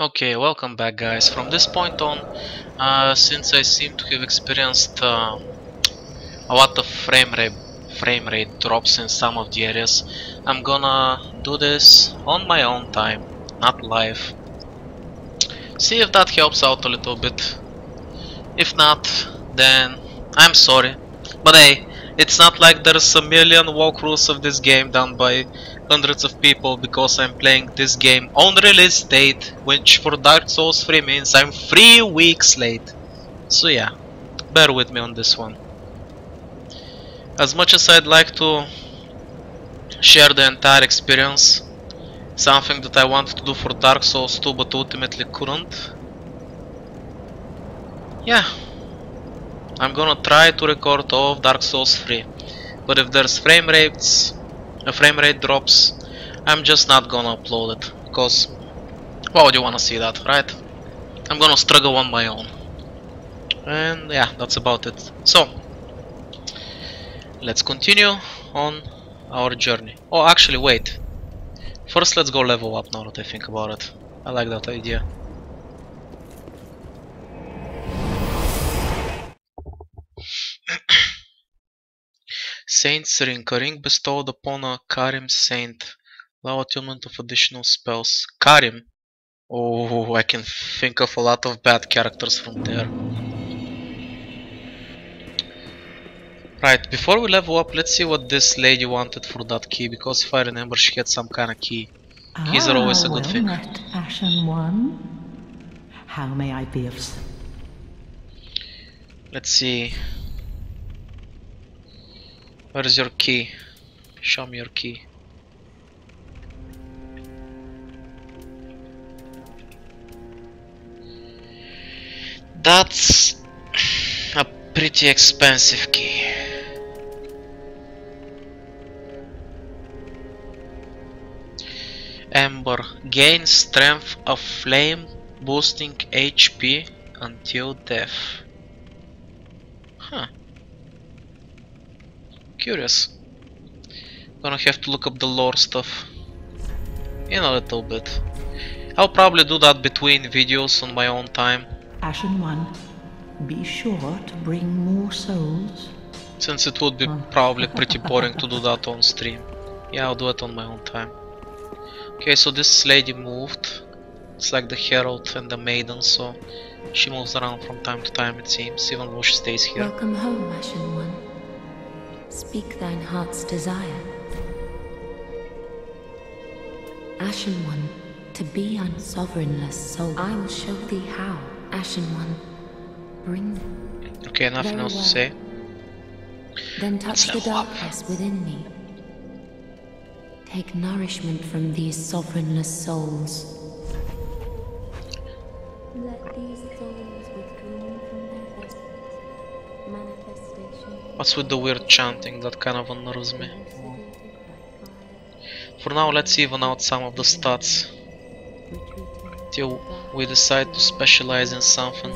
Okay, welcome back guys. From this point on, uh, since I seem to have experienced uh, a lot of frame rate, frame rate drops in some of the areas, I'm gonna do this on my own time, not live. See if that helps out a little bit. If not, then I'm sorry. But hey, it's not like there's a million walkthroughs of this game done by hundreds of people because I'm playing this game on release date, which for Dark Souls 3 means I'm 3 weeks late. So yeah, bear with me on this one. As much as I'd like to share the entire experience, something that I wanted to do for Dark Souls 2 but ultimately couldn't, yeah, I'm gonna try to record all of Dark Souls 3. But if there's frame rates a frame rate drops, I'm just not gonna upload it because why would you wanna see that, right? I'm gonna struggle on my own. And yeah, that's about it. So let's continue on our journey. Oh, actually, wait. First, let's go level up now that I think about it. I like that idea. Saint's Ring. A ring bestowed upon a Carim saint. Allow attunement of additional spells. Carim. Oh, I can think of a lot of bad characters from there. Right, before we level up, let's see what this lady wanted for that key, because if I remember she had some kind of key. Keys are always a ah, good well thing. met, Ashen One. How may I be of Let's see. Where's your key? Show me your key. That's a pretty expensive key. Ember gain strength of flame, boosting HP until death. Huh. Curious. Gonna have to look up the lore stuff in a little bit. I'll probably do that between videos on my own time, Ashen One? Be sure to bring more souls. since it would be probably pretty boring to do that on stream. Yeah, I'll do it on my own time. Okay, so this lady moved. It's like the herald and the maiden, so she moves around from time to time it seems, even though she stays here. Welcome home, Ashen One. Speak thine heart's desire. Ashen One, to be unsovereignless soul. I will show thee how. Ashen One, bring Okay, nothing Very else to well. say. Then touch the level up. darkness within me. Take nourishment from these sovereignless souls. Let these What's with the weird chanting? That kind of unnerves me. For now, let's even out some of the stats till we decide to specialize in something.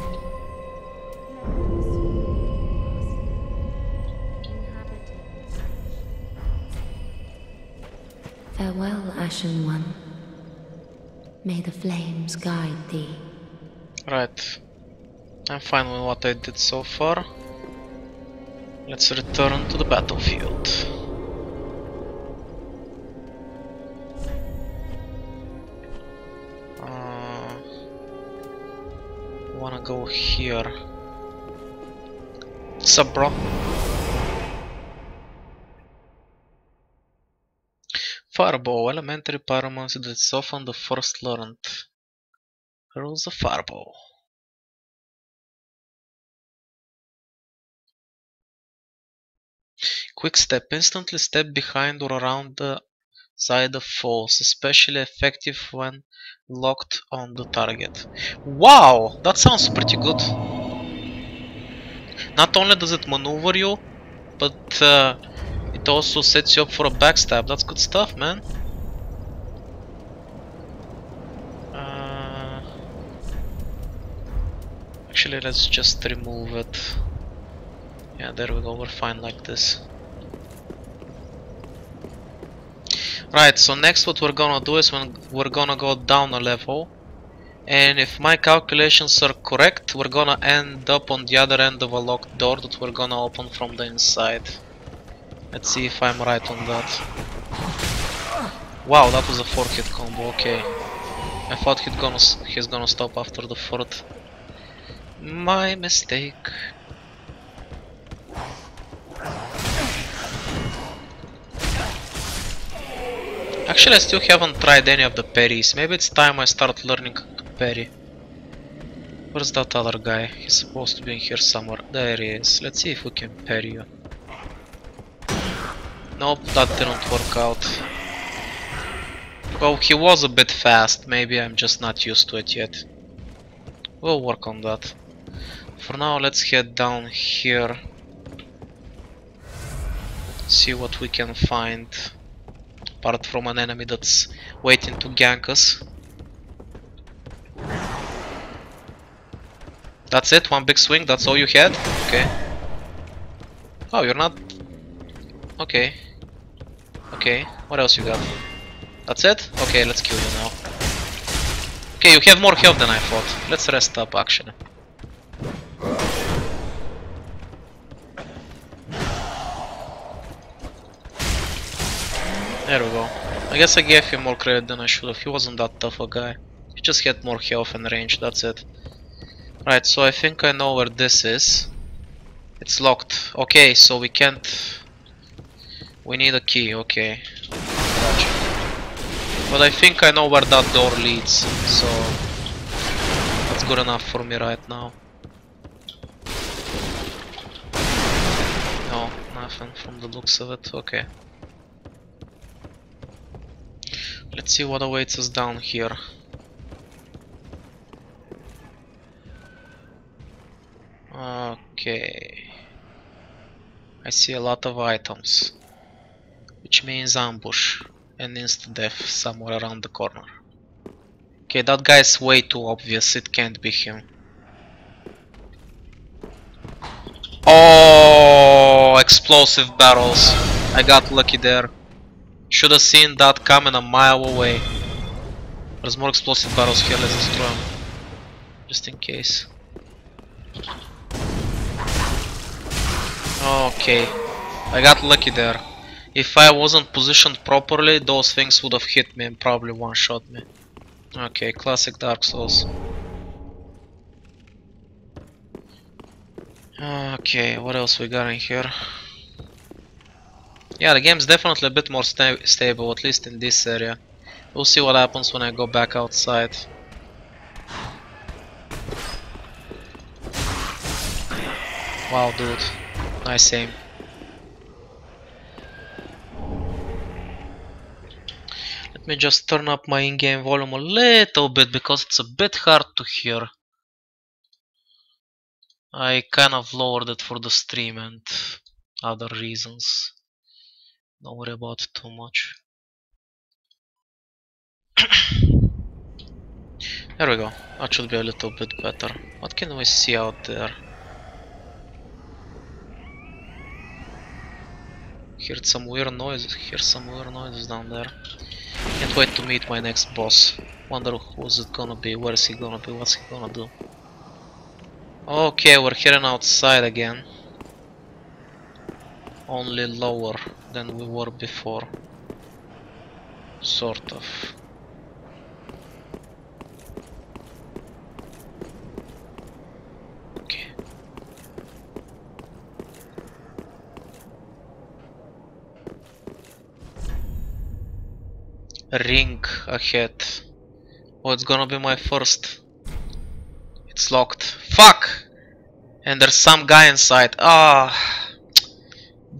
Farewell, Ashen One. May the flames guide thee. Right. I'm fine with what I did so far. Let's return to the battlefield. Uh, wanna go here. Sup, bro? Fireball, elementary pyromancy that soften the first learned. Rules of Fireball. Quick step. Instantly step behind or around the side of foes, especially effective when locked on the target. Wow! That sounds pretty good. Not only does it maneuver you, but uh, it also sets you up for a backstab. That's good stuff, man. Uh, actually, let's just remove it. Yeah, there we go, we're fine like this. Right, so next what we're gonna do is when we're gonna go down a level And if my calculations are correct, we're gonna end up on the other end of a locked door that we're gonna open from the inside. Let's see if I'm right on that. Wow, that was a 4 hit combo, okay. I thought gonna, he's gonna stop after the fourth. My mistake. Actually, I still haven't tried any of the parries. Maybe it's time I start learning to parry. Where's that other guy? He's supposed to be in here somewhere. There he is. Let's see if we can parry you. Nope, that didn't work out. Well, he was a bit fast. Maybe I'm just not used to it yet. We'll work on that. For now, let's head down here. See what we can find. Apart from an enemy that's waiting to gank us. That's it? One big swing? That's all you had? Okay. Oh, you're not... Okay. Okay, what else you got? That's it? Okay, let's kill you now. Okay, you have more health than I thought. Let's rest up, actually. There we go. I guess I gave him more credit than I should have. He wasn't that tough a guy. He just had more health and range, that's it. Right, so I think I know where this is. It's locked. Okay, so we can't... We need a key, okay. Gotcha. But I think I know where that door leads, so... That's good enough for me right now. No, nothing from the looks of it, okay. Let's see what awaits us down here. Okay. I see a lot of items. Which means ambush and instant death somewhere around the corner. Okay, that guy is way too obvious, it can't be him. Oh, explosive barrels. I got lucky there. Should have seen that coming a mile away. There's more explosive barrels here, let's destroy them. Just in case. Okay, I got lucky there. If I wasn't positioned properly, those things would have hit me and probably one-shot me. Okay, classic Dark Souls. Okay, what else we got in here? Yeah, the game's definitely a bit more sta stable, at least in this area. We'll see what happens when I go back outside. Wow, dude. Nice aim. Let me just turn up my in-game volume a little bit because it's a bit hard to hear. I kind of lowered it for the stream and other reasons. Don't worry about too much. there we go. That should be a little bit better. What can we see out there? Heard some weird noises. Hear some weird noises down there. Can't wait to meet my next boss. Wonder who's it gonna be, where's he gonna be, what's he gonna do. Okay, we're heading outside again only lower than we were before. Sort of. Okay. Ring ahead. Oh, it's gonna be my first. It's locked. Fuck! And there's some guy inside. Ah.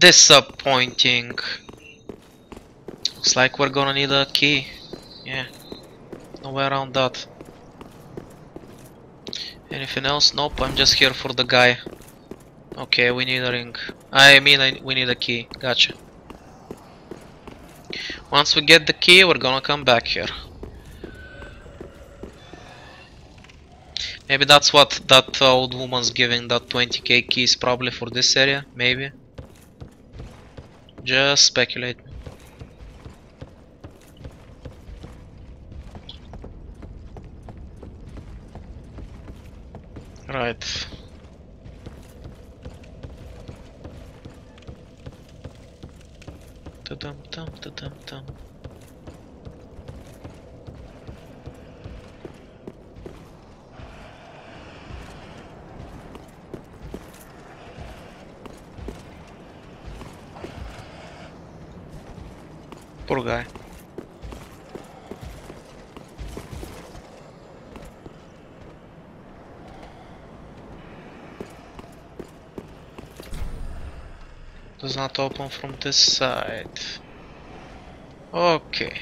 Disappointing. Looks like we're gonna need a key. Yeah. No way around that. Anything else? Nope, I'm just here for the guy. Okay, we need a ring. I mean, I, we need a key. Gotcha. Once we get the key, we're gonna come back here. Maybe that's what that old woman's giving that 20k keys probably for this area, maybe. Just speculate. Right. Ta-dum-dum, ta-dum-dum. Poor guy. Does not open from this side. Okay.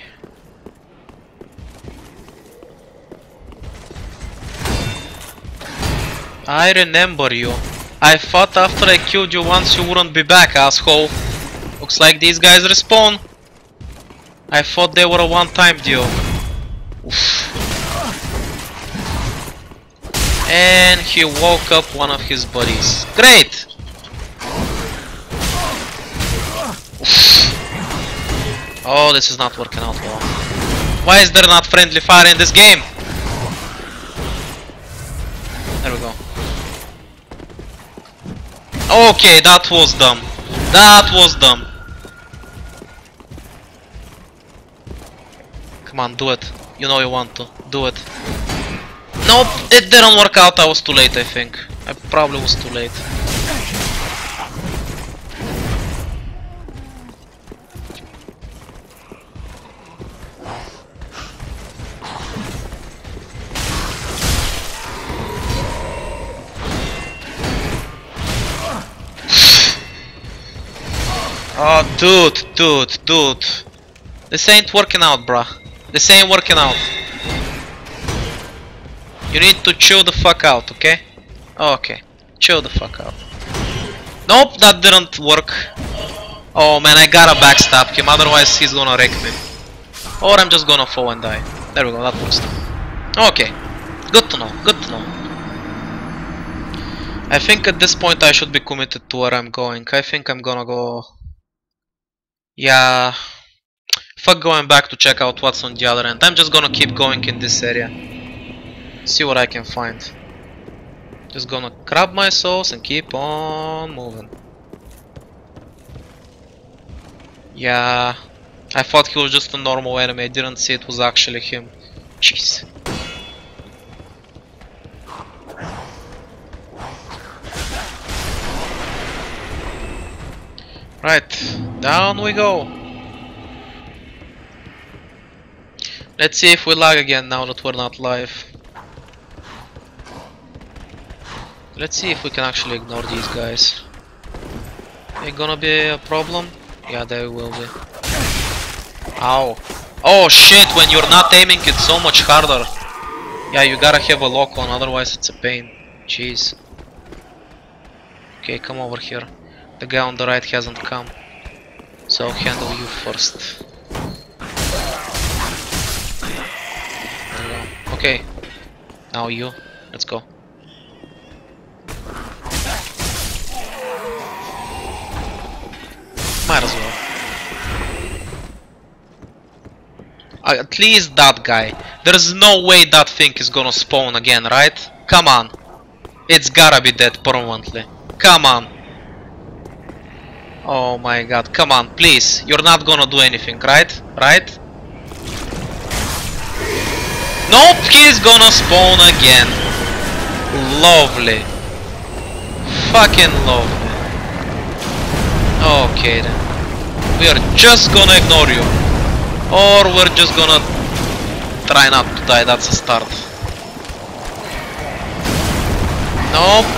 I remember you. I thought after I killed you once you wouldn't be back, asshole. Looks like these guys respawn. I thought they were a one-time deal. Oof. And he woke up one of his buddies. Great! Oof. Oh, this is not working out well. Why is there not friendly fire in this game? There we go. Okay, that was dumb. That was dumb. Come on, do it. You know you want to. Do it. Nope, it didn't work out. I was too late, I think. I probably was too late. Oh, dude, dude, dude. This ain't working out, bruh. This ain't working out. You need to chill the fuck out, okay? Okay, chill the fuck out. Nope, that didn't work. Oh man, I gotta backstab him, otherwise he's gonna wreck me. Or I'm just gonna fall and die. There we go, that works. Okay, good to know, good to know. I think at this point I should be committed to where I'm going. I think I'm gonna go... Yeah... Fuck going back to check out what's on the other end. I'm just gonna keep going in this area. See what I can find. Just gonna grab my souls and keep on moving. Yeah... I thought he was just a normal enemy, I didn't see it was actually him. Jeez. Right, down we go. Let's see if we lag again now that we're not live. Let's see if we can actually ignore these guys. Ain't gonna be a problem? Yeah, they will be. Ow. Oh shit, when you're not aiming it's so much harder. Yeah, you gotta have a lock on, otherwise it's a pain. Jeez. Okay, come over here. The guy on the right hasn't come. So handle you first. There you go. Okay. Now you. Let's go. Might as well. Uh, at least that guy. There's no way that thing is gonna spawn again, right? Come on. It's gotta be dead permanently. Come on. Oh my god, come on, please. You're not gonna do anything, right? Right? Nope, he's gonna spawn again. Lovely. Fucking lovely. Okay then. We are just gonna ignore you. Or we're just gonna try not to die, that's a start. Nope.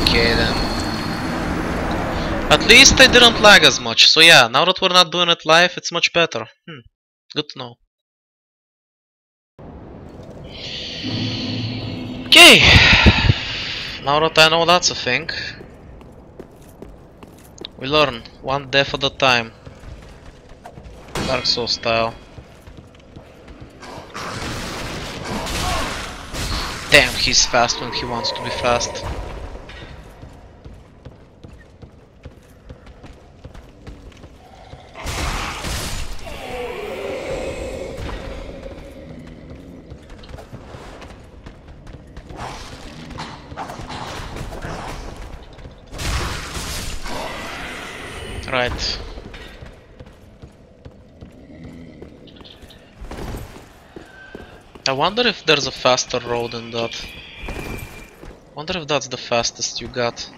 Okay then. At least I didn't lag as much, so yeah, now that we're not doing it live, it's much better. Hmm, good to know. Okay, now that I know that's a thing, we learn one death at a time. Dark Souls style. Damn, he's fast when he wants to be fast. Right. I wonder if there's a faster road than that. Wonder if that's the fastest you got.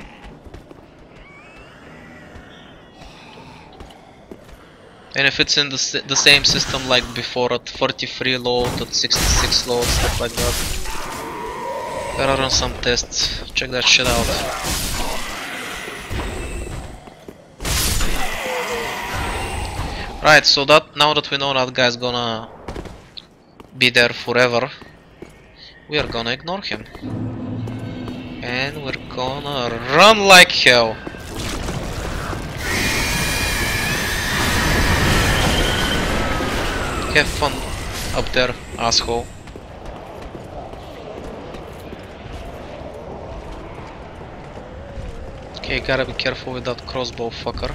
And if it's in the, the same system like before at 43 load, at 66 load, stuff like that. Gotta run some tests, check that shit out. Right, so that now that we know that guy's gonna be there forever, we are gonna ignore him. And we're gonna run like hell. Have fun up there, asshole. Okay, gotta be careful with that crossbow fucker.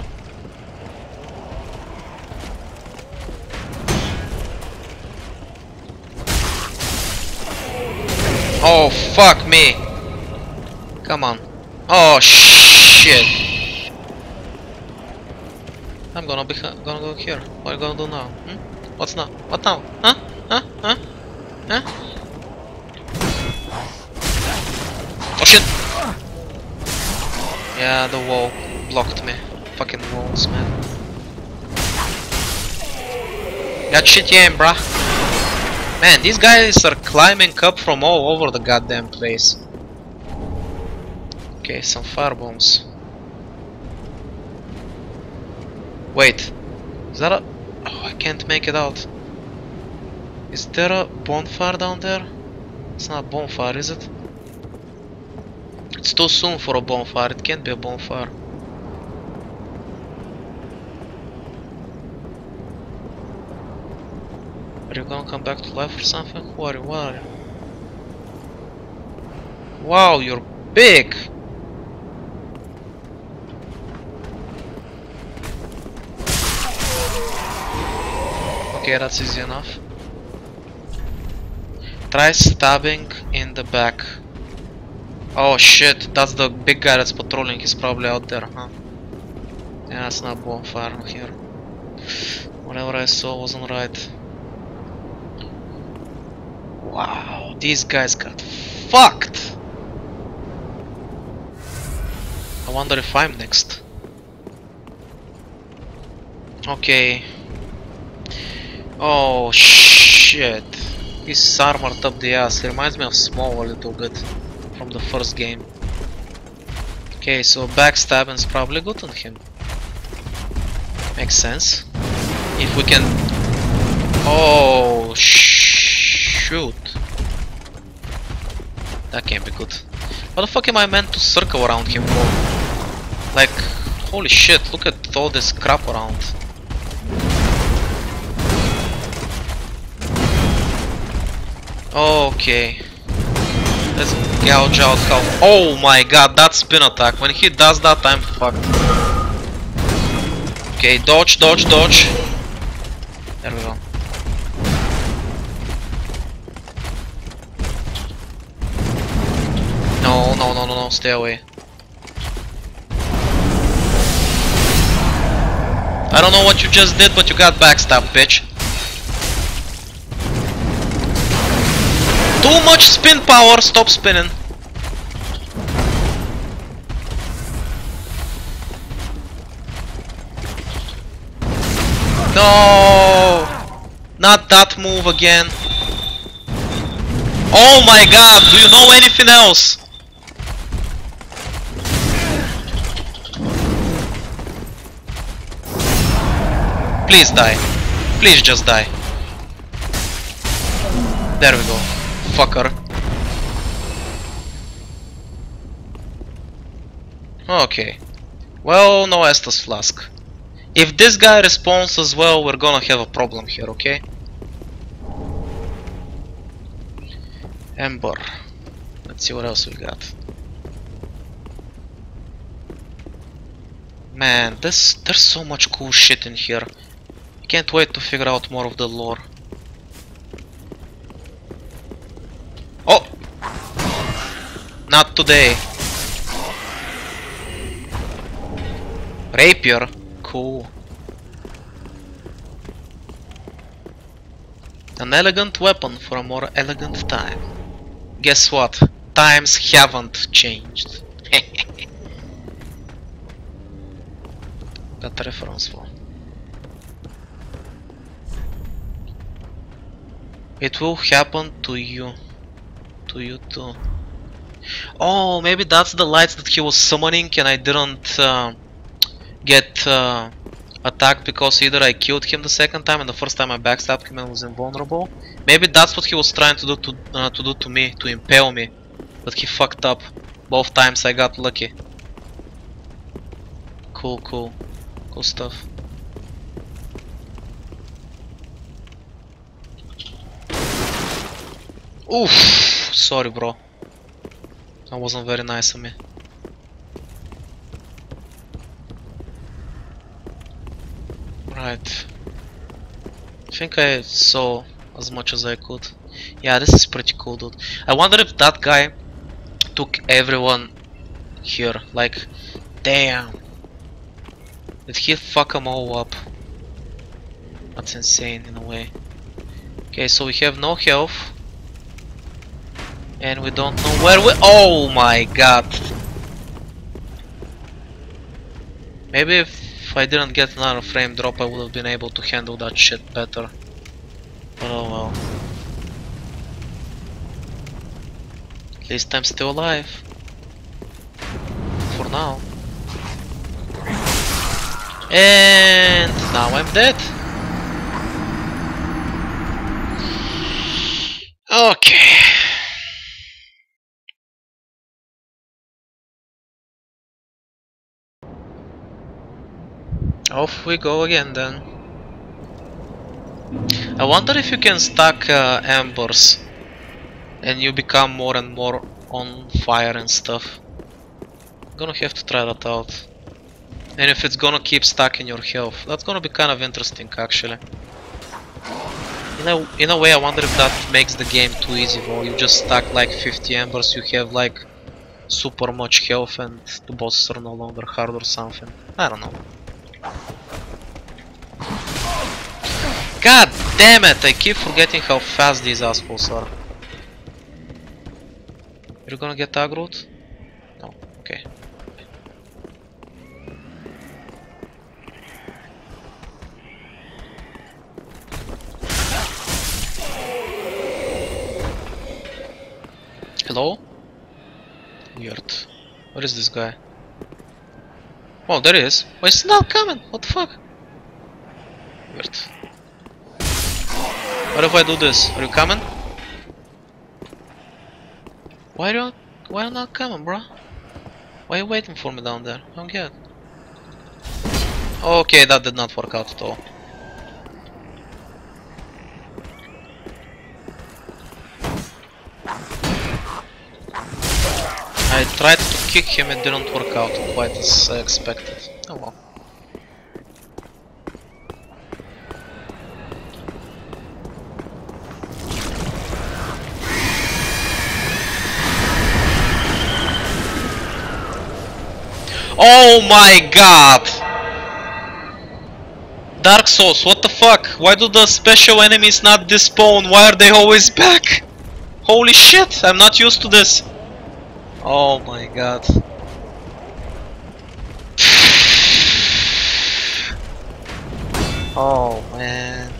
Oh fuck me! Come on. Oh shit! I'm gonna be gonna go here. What are you gonna do now? Hmm? What's now? What now? Huh? Huh? Huh? Huh? Oh shit! Yeah, the wall blocked me. Fucking walls, man. Got shit aim, bruh. Man, these guys are climbing up from all over the goddamn place. Okay, some fire bombs. Wait, is that a... Oh, I can't make it out. Is there a bonfire down there? It's not a bonfire, is it? It's too soon for a bonfire, it can't be a bonfire. Are you gonna come back to life or something? Who are you? What are you? Wow, you're big! Okay, that's easy enough. Try stabbing in the back. Oh shit, that's the big guy that's patrolling, he's probably out there, huh? Yeah, it's not bonfire here. Whatever I saw wasn't right. Wow, these guys got fucked! I wonder if I'm next. Okay. Oh shit. He's armored up the ass. He reminds me of Smough a little bit from the first game. Okay, so backstabbing's probably good on him. Makes sense. If we can... Oh, shoot. That can't be good. What the fuck am I meant to circle around him for? Like, holy shit, look at all this crap around. Okay. Let's gouge out how. Oh my god, that spin attack. When he does that, I'm fucked. Okay, dodge, dodge, dodge. There we go. No, no, no, no, stay away. I don't know what you just did, but you got backstabbed, bitch. Too much spin power, stop spinning. No! Not that move again. Oh my god, do you know anything else? Please die. Please just die. There we go. Fucker. Okay. Well, no Estus Flask. If this guy responds as well, we're gonna have a problem here, okay? Ember. Let's see what else we got. Man, this there's so much cool shit in here. Can't wait to figure out more of the lore. Oh! Not today. Rapier. cool. An elegant weapon for a more elegant time. Guess what? Times haven't changed. Got reference for. It will happen to you. To you too. Oh, maybe that's the lights that he was summoning and I didn't uh, get uh, attacked because either I killed him the second time and the first time I backstabbed him and was invulnerable. Maybe that's what he was trying to do to, uh, to do to me, to impale me. But he fucked up. Both times I got lucky. Cool, cool. Cool stuff. Oof! Sorry bro. That wasn't very nice of me. Right. I think I saw as much as I could. Yeah, this is pretty cool, dude. I wonder if that guy took everyone here. Like, damn. Did he fuck them all up? That's insane in a way. Okay, so we have no health. And we don't know where we- Oh my god! Maybe if I didn't get another frame drop I would have been able to handle that shit better. But oh well. At least I'm still alive. For now. And now I'm dead. Okay. Off we go again then. I wonder if you can stack uh, embers and you become more and more on fire and stuff. Gonna have to try that out. And if it's gonna keep stacking your health. That's gonna be kind of interesting actually. In a, in a way I wonder if that makes the game too easy or you just stack like 50 embers, you have like super much health and the bosses are no longer hard or something. I don't know. God damn it! I keep forgetting how fast these assholes are. You're gonna get aggroed? No. Okay. Hello? Weird. Where is this guy? Oh, there is. Why is not coming? What the fuck? Weird. What if I do this? Are you coming? Why don't why are you not coming, bro? Why are you waiting for me down there? I don't get. Okay, that did not work out at all. I tried to kick him, it didn't work out quite as I expected. Oh well. Oh my god! Dark Souls, what the fuck? Why do the special enemies not despawn? Why are they always back? Holy shit, I'm not used to this. Oh my god. Oh man.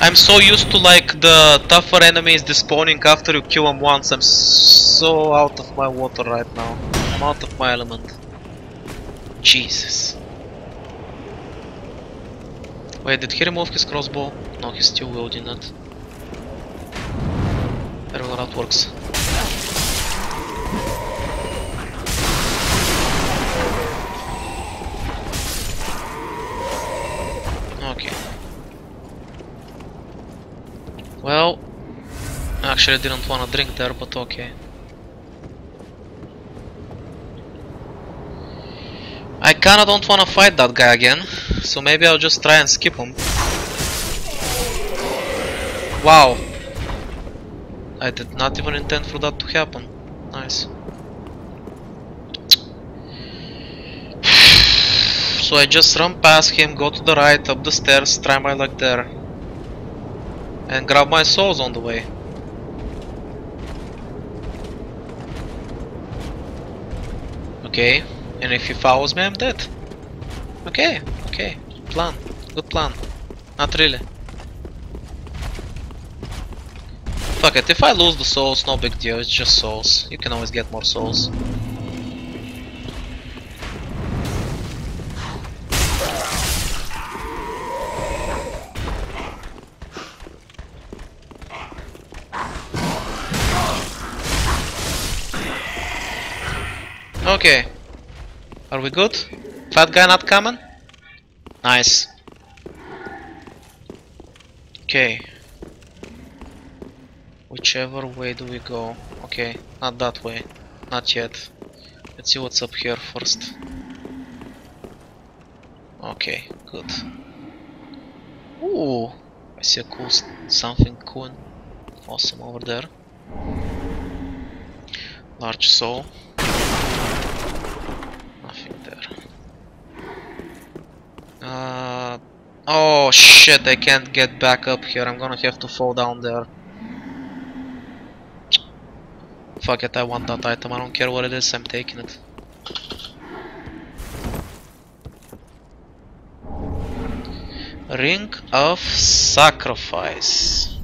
I'm so used to like the tougher enemies despawning after you kill them once. I'm so out of my water right now. I'm out of my element. Jesus. Wait, did he remove his crossbow? No, he's still wielding it. Very well, that works. Okay. Well, actually didn't want to drink there, but okay. I kinda don't wanna fight that guy again, so maybe I'll just try and skip him. Wow. I did not even intend for that to happen. Nice. So I just run past him, go to the right, up the stairs, try my luck there. And grab my souls on the way. Okay, and if he follows me, I'm dead. Okay, okay, plan, good plan. Not really. Fuck it, if I lose the souls, no big deal, it's just souls. You can always get more souls. Okay. Are we good? Fat guy not coming? Nice. Okay. Whichever way do we go? Okay, not that way. Not yet. Let's see what's up here first. Okay, good. Ooh, I see a cool something cool awesome over there. Large soul. Nothing there. Uh, oh shit, I can't get back up here. I'm gonna have to fall down there. Fuck it, I want that item. I don't care what it is, I'm taking it. Ring of Sacrifice.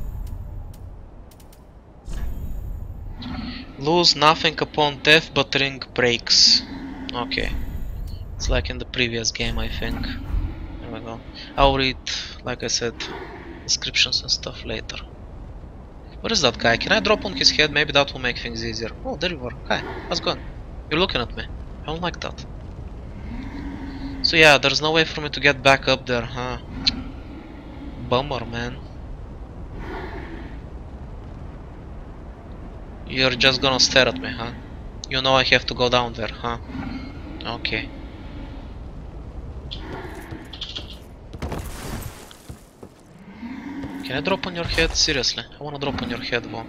Lose nothing upon death, but ring breaks. Okay. It's like in the previous game, I think. There we go. I'll read, like I said, descriptions and stuff later. Where is that guy? Can I drop on his head? Maybe that will make things easier. Oh, there you are. Hi, how's it going? You're looking at me. I don't like that. So yeah, there's no way for me to get back up there, huh? Bummer, man. You're just gonna stare at me, huh? You know I have to go down there, huh? Okay. Can I drop on your head? Seriously, I wanna drop on your head, Vo.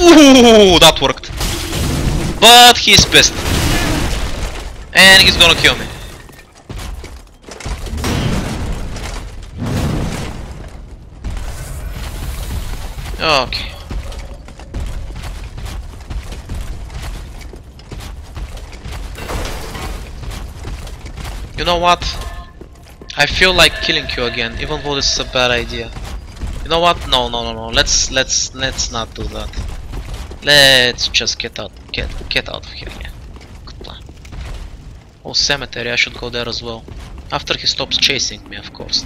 Ooh, that worked. But he's pissed. And he's gonna kill me. Okay. You know what? I feel like killing you again, even though this is a bad idea. You know what? No, no, no, no. Let's let's let's not do that. Let's just get out, get get out of here. Yeah. Good plan. Oh, cemetery. I should go there as well. After he stops chasing me, of course.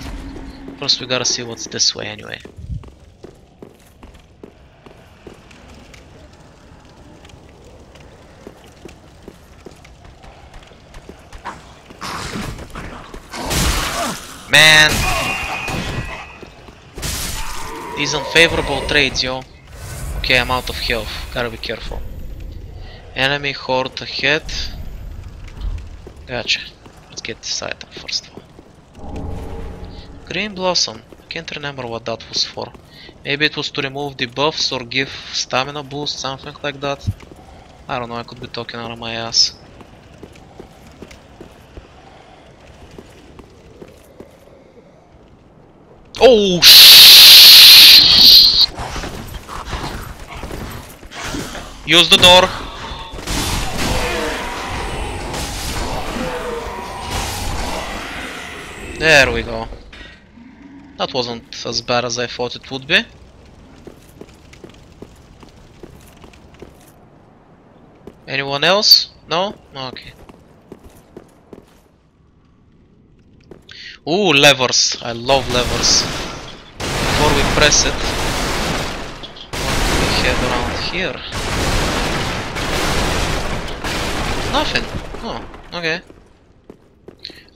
First, we gotta see what's this way anyway. Man! These unfavorable trades, yo. Okay, I'm out of health. Gotta be careful. Enemy horde ahead. Gotcha. Let's get this item first. Green Blossom. I can't remember what that was for. Maybe it was to remove debuffs or give stamina boost, something like that. I don't know, I could be talking out of my ass. Oh sh! Use the door. There we go. That wasn't as bad as I thought it would be. Anyone else? No? Okay. Ooh, levers. I love levers. Before we press it, what do we have around here? Nothing. Oh, okay.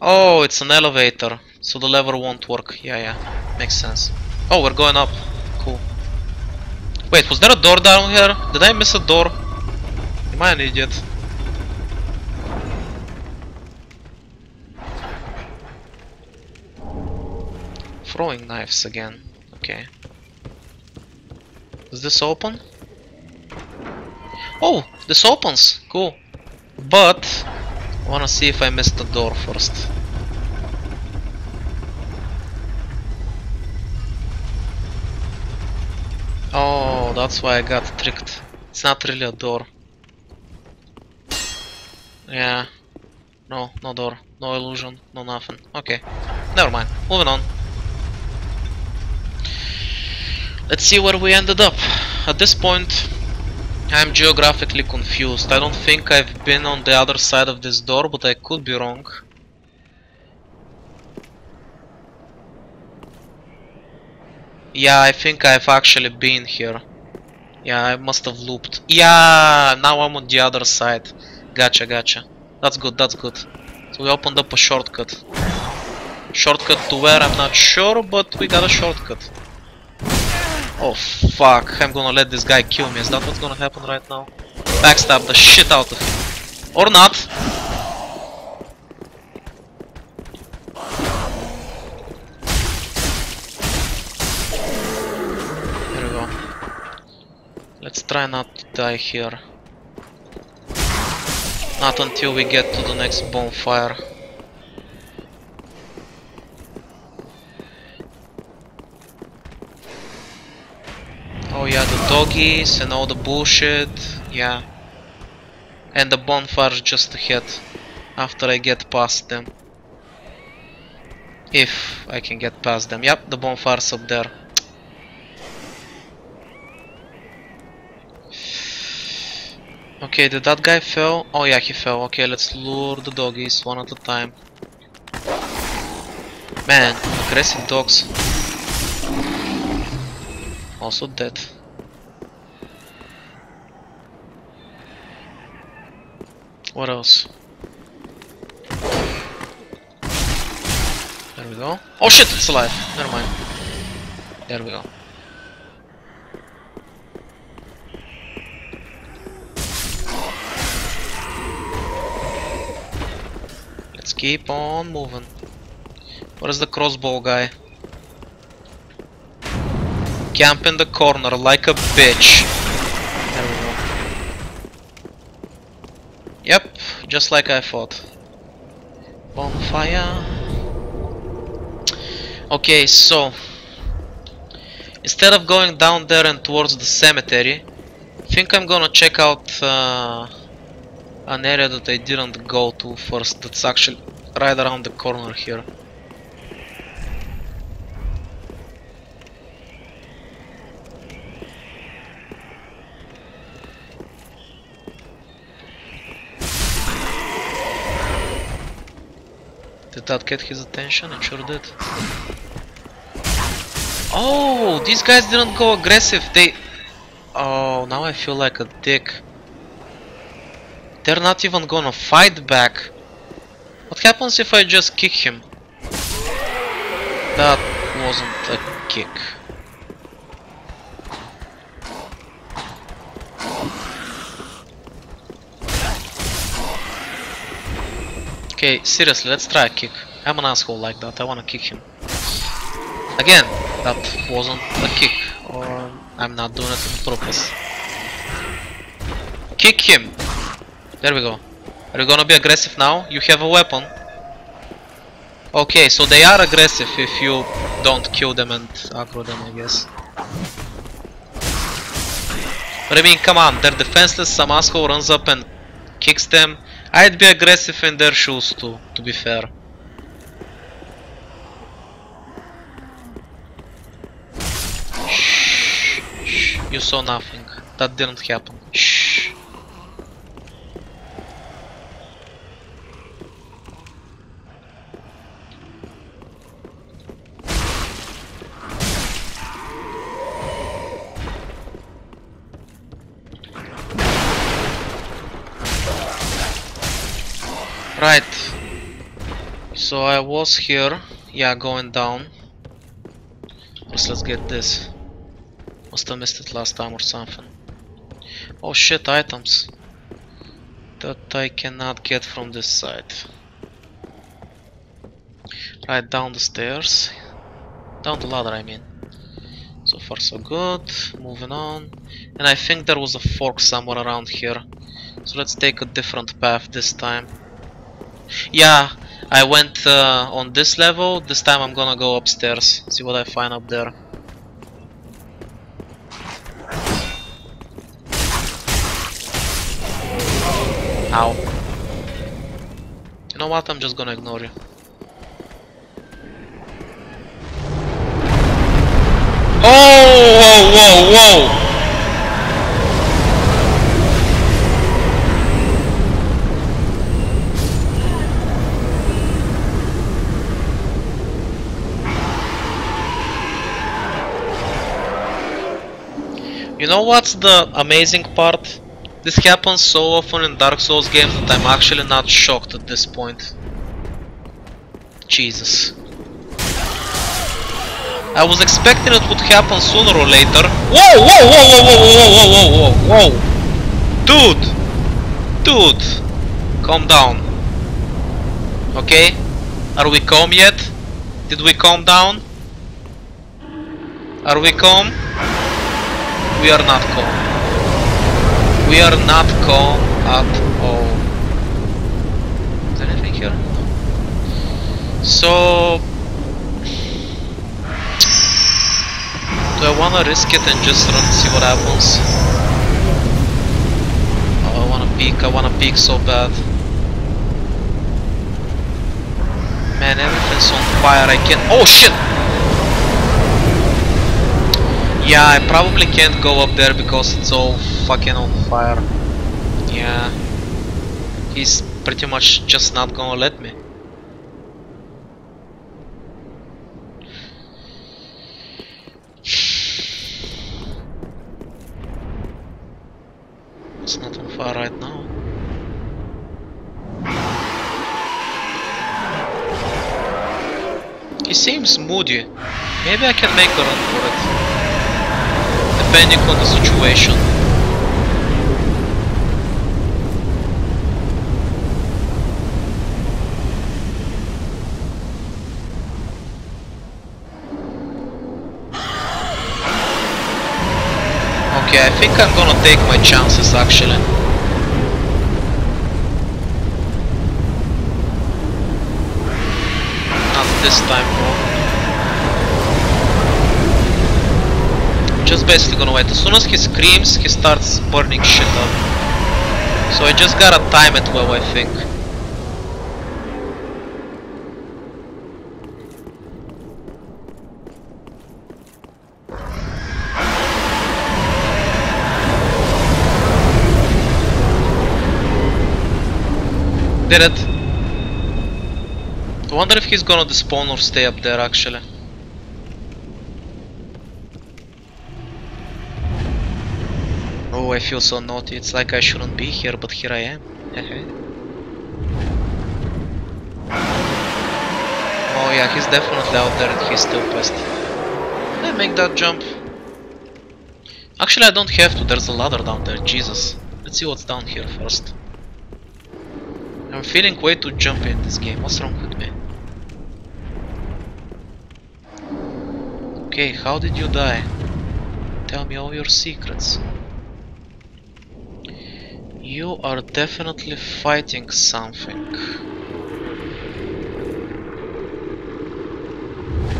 Oh, it's an elevator, so the lever won't work. Yeah, yeah, makes sense. Oh, we're going up. Cool. Wait, was there a door down here? Did I miss a door? Am I an idiot? Throwing knives again. Okay. Is this open? Oh, this opens. Cool. But I wanna see if I missed the door first. Oh, that's why I got tricked. It's not really a door. Yeah. No, no door. No illusion. No nothing. Okay. Never mind. Moving on. Let's see where we ended up. At this point, I'm geographically confused. I don't think I've been on the other side of this door, but I could be wrong. Yeah, I think I've actually been here. Yeah, I must have looped. Yeah, now I'm on the other side. Gotcha, gotcha. That's good, that's good. So we opened up a shortcut. Shortcut to where, I'm not sure, but we got a shortcut. Oh fuck, I'm gonna let this guy kill me. Is that what's gonna happen right now? Backstab the shit out of him. Or not. Here we go. Let's try not to die here. Not until we get to the next bonfire. Oh yeah, the doggies and all the bullshit. Yeah. And the bonfire's just ahead. After I get past them. If I can get past them. Yep, the bonfire's up there. Okay, did that guy fell? Oh yeah, he fell. Okay, let's lure the doggies one at a time. Man, aggressive dogs. Also dead. What else? There we go. Oh shit, it's alive. Never mind. There we go. Let's keep on moving. Where's the crossbow guy? Camp in the corner like a bitch. There we go. Yep, just like I thought. Bonfire. Okay, so instead of going down there and towards the cemetery, I think I'm gonna check out uh, an area that I didn't go to first. That's actually right around the corner here. That get his attention? It sure did. Oh, these guys didn't go aggressive. They... Oh, now I feel like a dick. They're not even gonna fight back. What happens if I just kick him? That wasn't a kick. Okay, seriously, let's try a kick. I'm an asshole like that, I wanna kick him. Again, that wasn't a kick, or I'm not doing it on purpose. Kick him! There we go. Are you gonna be aggressive now? You have a weapon. Okay, so they are aggressive if you don't kill them and aggro them, I guess. But I mean, come on, they're defenseless, some asshole runs up and kicks them. I'd be aggressive in their shoes too, to be fair. Shh, shh, you saw nothing. That didn't happen. Shh. Right. So I was here. Yeah, going down. First, let's get this. Must have missed it last time or something. Oh shit, items. That I cannot get from this side. Right, down the stairs. Down the ladder, I mean. So far so good. Moving on. And I think there was a fork somewhere around here. So let's take a different path this time. Yeah, I went uh, on this level. This time I'm gonna go upstairs. See what I find up there. Ow. You know what? I'm just gonna ignore you. Oh, whoa, whoa, whoa! You know what's the amazing part? This happens so often in Dark Souls games that I'm actually not shocked at this point. Jesus. I was expecting it would happen sooner or later. Whoa, whoa, whoa, whoa, whoa, whoa, whoa, whoa, whoa, Dude! Dude! Calm down. Okay? Are we calm yet? Did we calm down? Are we calm? We are not calm. We are not calm at all. Is anything here? So... Do I wanna risk it and just run and see what happens? Oh, I wanna peek, I wanna peek so bad. Man, everything's on fire, I can't- Oh shit! Yeah, I probably can't go up there because it's all fucking on fire. Yeah. He's pretty much just not gonna let me. It's not on fire right now. He seems moody. Maybe I can make a run for it. Depending on the situation. Okay, I think I'm gonna take my chances actually. Not this time though. Just basically gonna wait. As soon as he screams, he starts burning shit up. So I just gotta time it well, I think. Did it. I wonder if he's gonna despawn or stay up there actually. Oh, I feel so naughty. It's like I shouldn't be here, but here I am. oh yeah, he's definitely out there and he's still pissed. Can I make that jump? Actually, I don't have to. There's a ladder down there. Jesus. Let's see what's down here first. I'm feeling way too jumpy in this game. What's wrong with me? Okay, how did you die? Tell me all your secrets. You are definitely fighting something.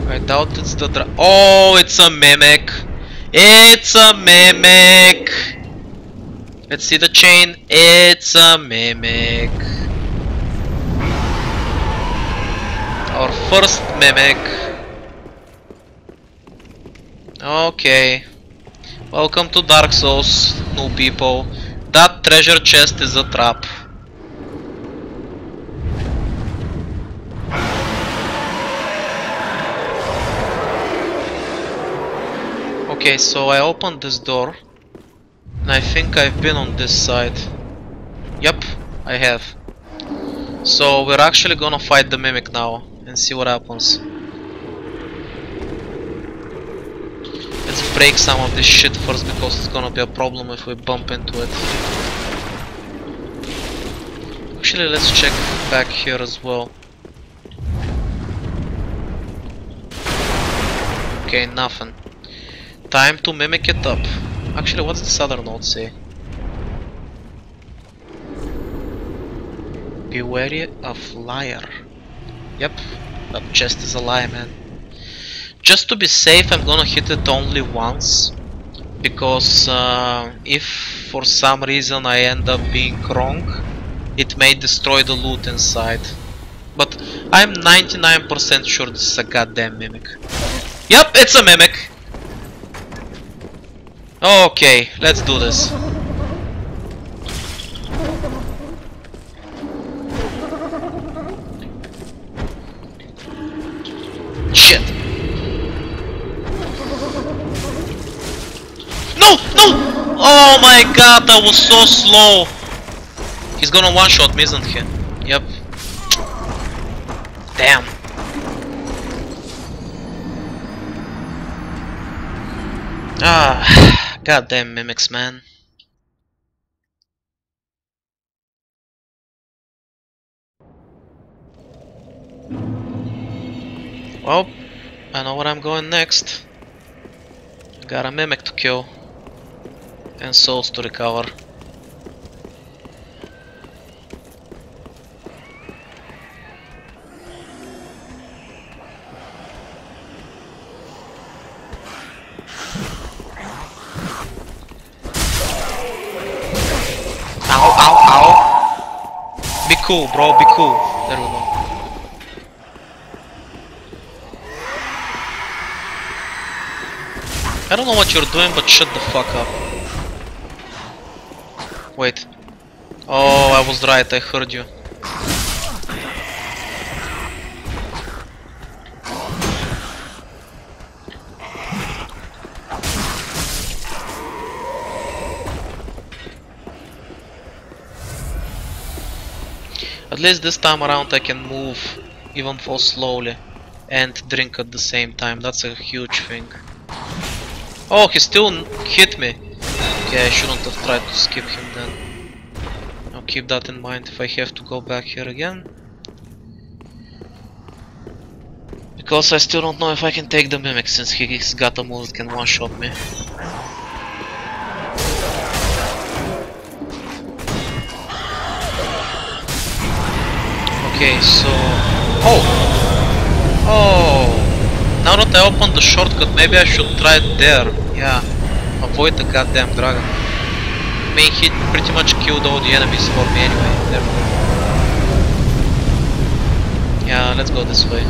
I doubt it's the dra- Oh, it's a mimic! It's a mimic! Let's see the chain. It's a mimic. Our first mimic. Okay. Welcome to Dark Souls, new people. Treasure chest is a trap. Okay, so I opened this door. And I think I've been on this side. Yep, I have. So we're actually gonna fight the mimic now and see what happens. Let's break some of this shit first because it's gonna be a problem if we bump into it. Actually, let's check back here as well. Okay, nothing. Time to mimic it up. Actually, what's this other note say? Be wary of liar. Yep, that chest is a lie, man. Just to be safe, I'm gonna hit it only once. Because uh, if for some reason I end up being wrong, it may destroy the loot inside. But I'm 99% sure this is a goddamn mimic. Yep, it's a mimic! Okay, let's do this. Shit! No! No! Oh my god, that was so slow! He's gonna one-shot me, isn't he? Yep. Damn. Ah, goddamn mimics, man. Well, I know where I'm going next. Got a mimic to kill. And souls to recover. Cool, bro, be cool. There we go. I don't know what you're doing, but shut the fuck up. Wait. Oh, I was right, I heard you. At least this time around I can move even though slowly and drink at the same time. That's a huge thing. Oh, he still hit me. Okay, I shouldn't have tried to skip him then. I'll keep that in mind if I have to go back here again. Because I still don't know if I can take the Mimic since he's got a move that can one-shot me. Okay, so... Oh! Oh! Now that I opened the shortcut, maybe I should try it there. Yeah. Avoid the goddamn dragon. I mean, he pretty much killed all the enemies for me anyway. Yeah, let's go this way.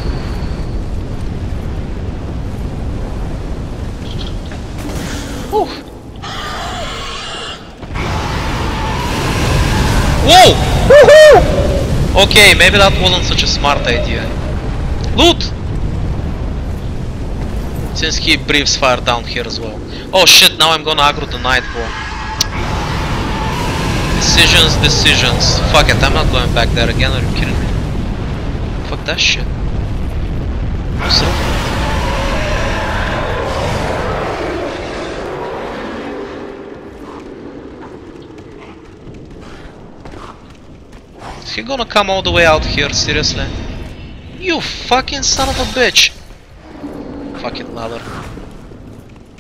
Whew. Whoa! Okay, maybe that wasn't such a smart idea. Loot! Since he breathes fire down here as well. Oh shit, now I'm gonna aggro the night Nightboar. Decisions, decisions. Fuck it, I'm not going back there again, are you kidding me? Fuck that shit. What's he gonna come all the way out here, seriously? You fucking son of a bitch! Fucking ladder.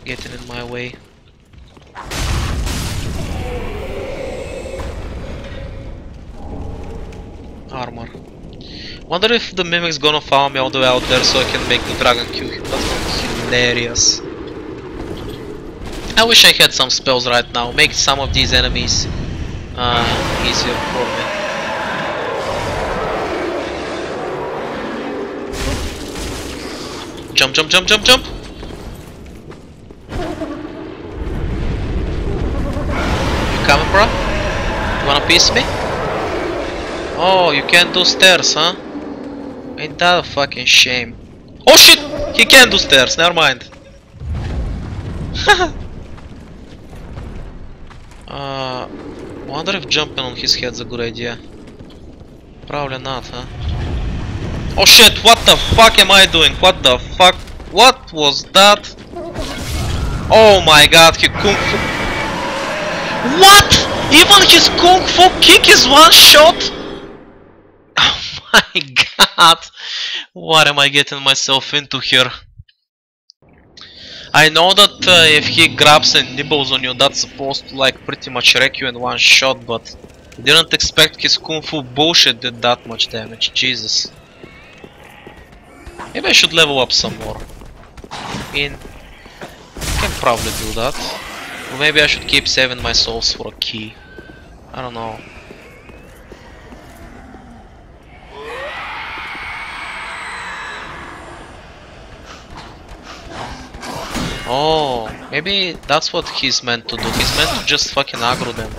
Getting in my way. Armor. Wonder if the mimic's gonna follow me all the way out there so I can make the dragon kill him. That's hilarious. I wish I had some spells right now. Make some of these enemies uh, easier for me. Jump, jump, jump, jump, jump! You coming, bro? You wanna piece me? Oh, you can't do stairs, huh? Ain't that a fucking shame? Oh shit! He can do stairs, never mind. uh, wonder if jumping on his head's a good idea. Probably not, huh? Oh shit, what the fuck am I doing? What the fuck? What was that? Oh my god, he kung fu... What? Even his kung fu kick is one shot? Oh my god. What am I getting myself into here? I know that uh, if he grabs and nibbles on you, that's supposed to like pretty much wreck you in one shot, but Didn't expect his kung fu bullshit did that much damage, Jesus. Maybe I should level up some more. I mean, I can probably do that. Or maybe I should keep saving my souls for a key. I don't know. Oh, maybe that's what he's meant to do. He's meant to just fucking aggro them.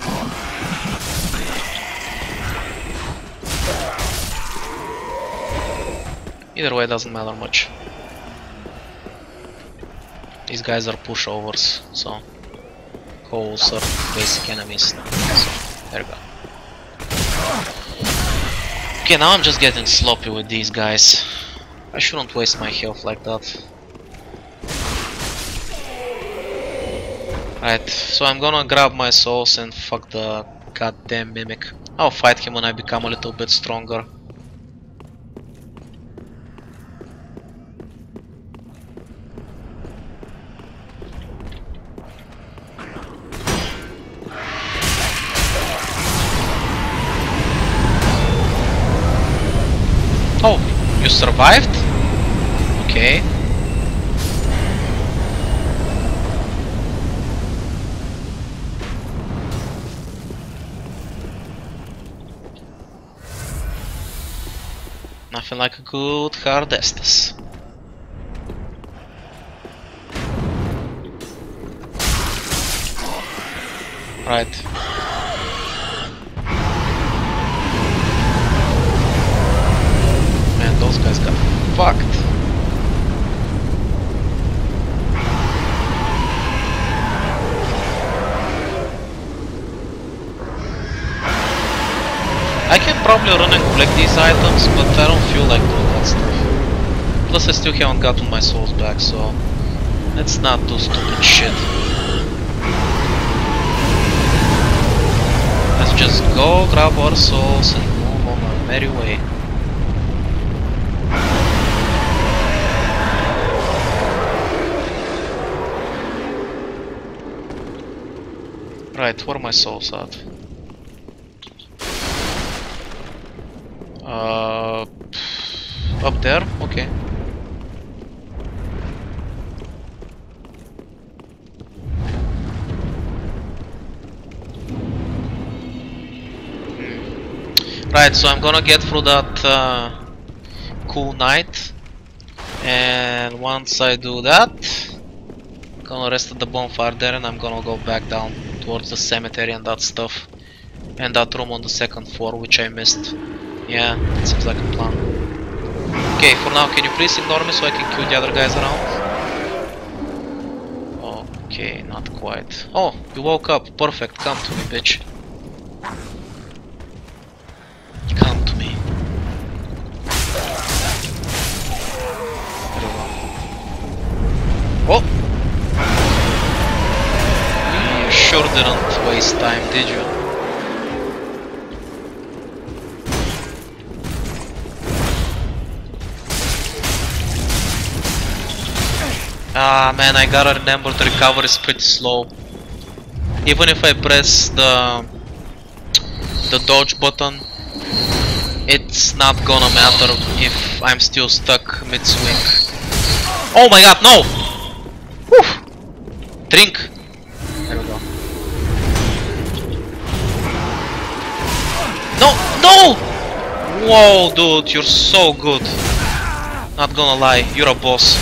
Either way, doesn't matter much. These guys are pushovers, so hollows are basic enemies. So, there we go. Okay, now I'm just getting sloppy with these guys. I shouldn't waste my health like that. Right, so I'm gonna grab my souls and fuck the goddamn mimic. I'll fight him when I become a little bit stronger. Oh, you survived? Okay. Nothing like a good hard Estus. Right. Those guys got fucked. I can probably run and collect these items, but I don't feel like doing that stuff. Plus I still haven't gotten my souls back, so let's not do stupid shit. Let's just go grab our souls and move on our merry way. Right, where my souls at? Uh, up there? Okay. Hmm. Right, so I'm gonna get through that uh, cool knight, and once I do that, I'm gonna rest at the bonfire there, and I'm gonna go back down towards the cemetery and that stuff, and that room on the second floor, which I missed. Yeah, that seems like a plan. Okay, for now, can you please ignore me so I can kill the other guys around? Okay, not quite. Oh, you woke up. Perfect. Come to me, bitch. Come to me. Oh! Sure didn't waste time, did you? Ah man, I gotta remember the recovery is pretty slow. Even if I press the the dodge button, it's not gonna matter if I'm still stuck mid-swing. Oh my god, no! Whew. Drink! No! No! Whoa, dude, you're so good. Not gonna lie, you're a boss.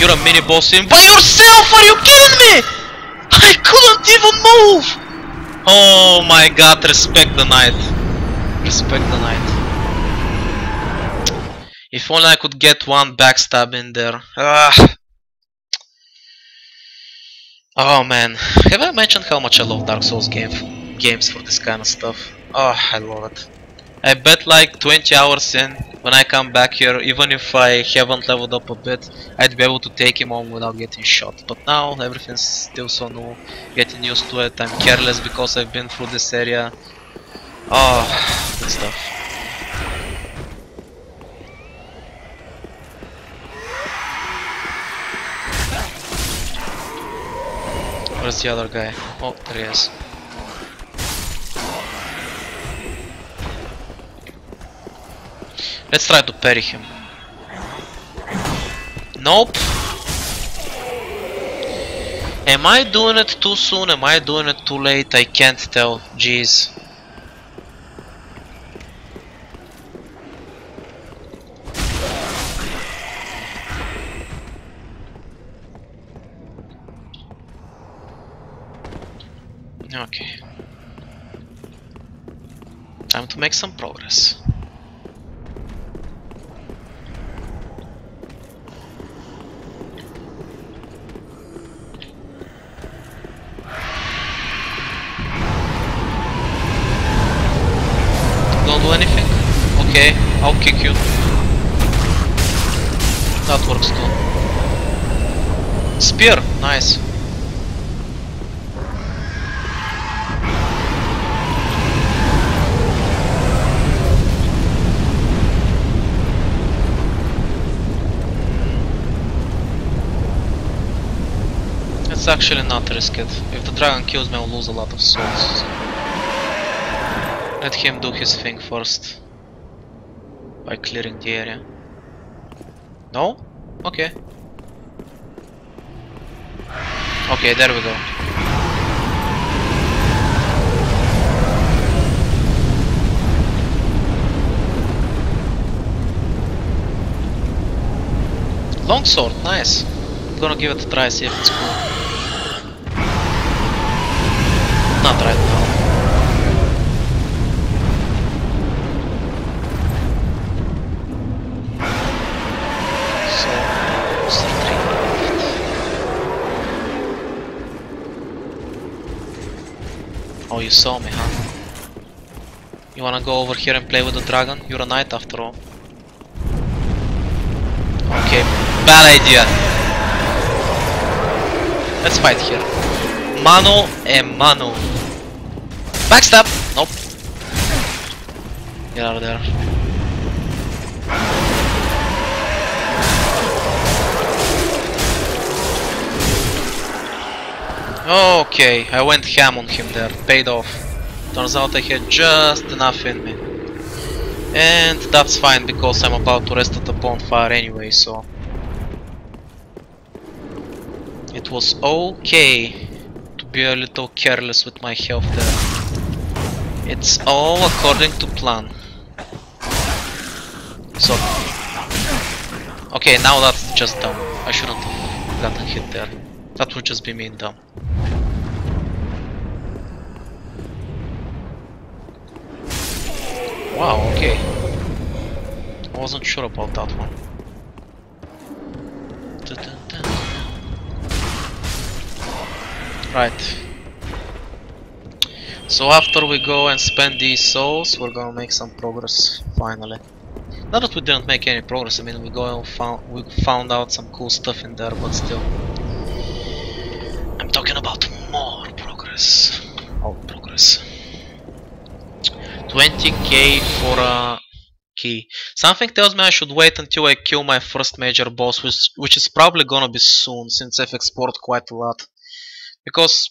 You're a mini boss in by yourself! Are you kidding me? I couldn't even move! Oh my god, respect the knight. Respect the knight. If only I could get one backstab in there. Ah. Oh man, have I mentioned how much I love Dark Souls game games for this kind of stuff? Oh, I love it. I bet like 20 hours in, when I come back here, even if I haven't leveled up a bit, I'd be able to take him on without getting shot. But now everything's still so new, getting used to it, I'm careless because I've been through this area. Oh, good stuff. Where's the other guy? Oh, there he is. Let's try to parry him. Nope. Am I doing it too soon? Am I doing it too late? I can't tell. Jeez. Okay. Time to make some progress. Okay, I'll kick you. That works too. Spear, nice. It's actually not risky. If the dragon kills me, I'll lose a lot of souls. Let him do his thing first. By clearing the area. No? Okay. Okay, there we go. Longsword, nice. I'm gonna give it a try, see if it's cool. Not right you saw me, huh? You wanna go over here and play with the dragon? You're a knight after all. Okay, bad idea. Let's fight here. Mano e mano. Backstab! Nope. Get out of there. Okay, I went ham on him there, paid off. Turns out I had just enough in me. And that's fine because I'm about to rest at the bonfire anyway, so... It was okay to be a little careless with my health there. It's all according to plan. So... Okay, now that's just dumb. I shouldn't have gotten hit there. That would just be me dumb. Wow, okay. I wasn't sure about that one. Right. So after we go and spend these souls, we're gonna make some progress, finally. Not that we didn't make any progress, I mean we go and found we found out some cool stuff in there, but still. I'm talking about more progress. Oh, progress. 20k for a key. Something tells me I should wait until I kill my first major boss, which, which is probably gonna be soon, since I've explored quite a lot. Because,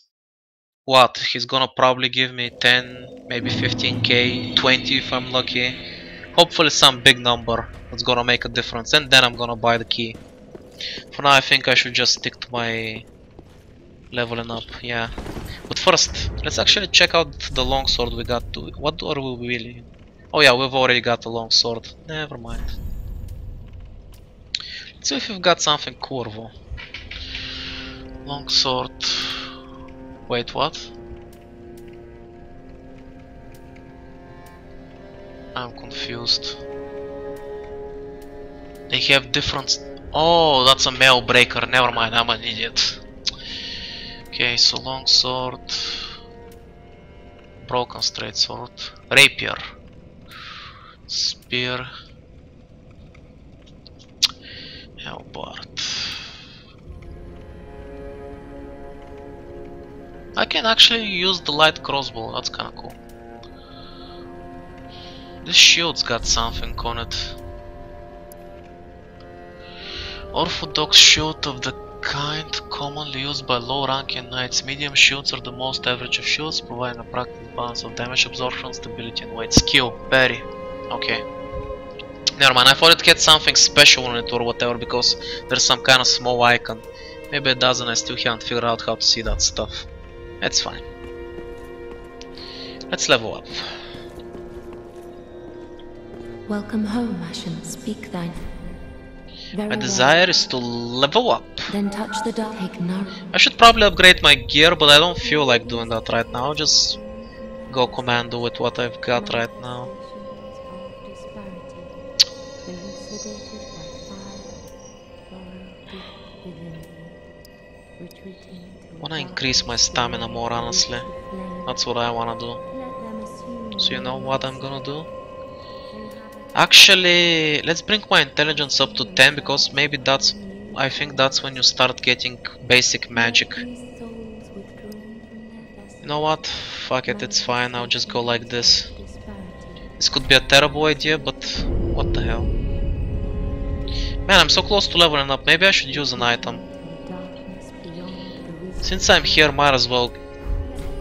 what, he's gonna probably give me 10, maybe 15k, 20 if I'm lucky. Hopefully some big number that's gonna make a difference, and then I'm gonna buy the key. For now I think I should just stick to my leveling up, yeah. But first, let's actually check out the longsword we got to. What are we really? Oh yeah, we've already got the long sword. Never mind. Let's see if we've got something curvo. Longsword. Wait, what? I'm confused. They have different. Oh, that's a mail breaker. Never mind, I'm an idiot. Okay, so long sword, broken straight sword, rapier, spear, halberd. I can actually use the light crossbow, that's kinda cool. This shield's got something on it. Orthodox shield of the kind commonly used by low-ranking knights. Medium shields are the most average of shields, providing a practical balance of damage absorption, stability and weight. Skill, parry. Okay. Never mind, I thought it had something special on it or whatever because there's some kind of small icon. Maybe it doesn't, I still haven't figured out how to see that stuff. That's fine. Let's level up. Welcome home, Ashen. Speak thine. Very My well. desire is to level up. Then touch the dark. I should probably upgrade my gear, but I don't feel like doing that right now. Just go commando with what I've got right now. Wanna increase my stamina more, honestly. That's what I wanna do. So you know what I'm gonna do? Actually, let's bring my intelligence up to 10 because maybe that's... I think that's when you start getting basic magic. You know what? Fuck it, it's fine, I'll just go like this. This could be a terrible idea, but what the hell. Man, I'm so close to leveling up, maybe I should use an item. Since I'm here, might as well...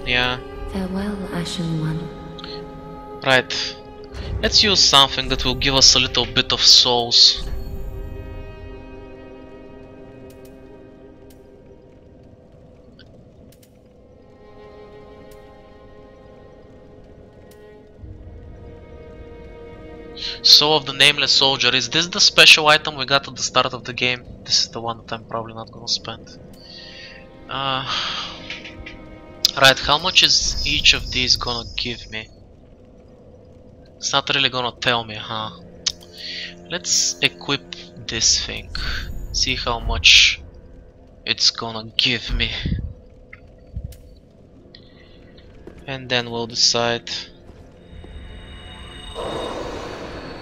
Yeah, Farewell, Ashen One. right. Let's use something that will give us a little bit of souls. Soul of the Nameless Soldier. Is this the special item we got at the start of the game? This is the one that I'm probably not gonna spend. Uh, right, how much is each of these gonna give me? It's not really gonna tell me, huh? Let's equip this thing. See how much it's gonna give me. And then we'll decide.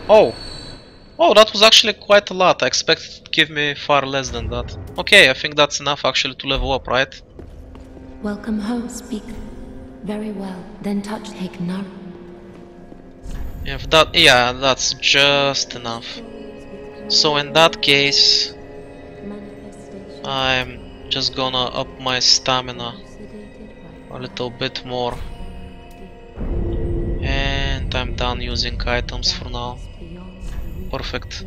Oh! Oh, that was actually quite a lot. I expected it to give me far less than that. Okay, I think that's enough actually to level up, right? Welcome home. Speak. Very well. Then touch. Take nourish. If that, yeah, that's just enough. So in that case, I'm just gonna up my stamina a little bit more. And I'm done using items for now. Perfect.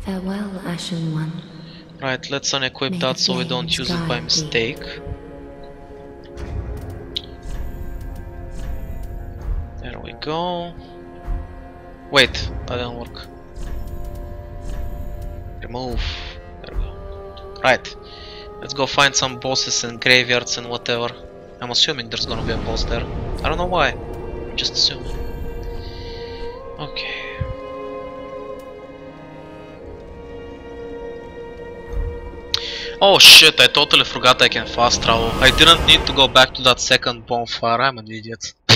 Farewell, Ashen One. Right, let's unequip May that so we don't use it by mistake. There we go. Wait, that didn't work. Remove. There we go. Right. Let's go find some bosses and graveyards and whatever. I'm assuming there's gonna be a boss there. I don't know why. I'm just assuming. Okay. Oh shit, I totally forgot I can fast travel. I didn't need to go back to that second bonfire, I'm an idiot.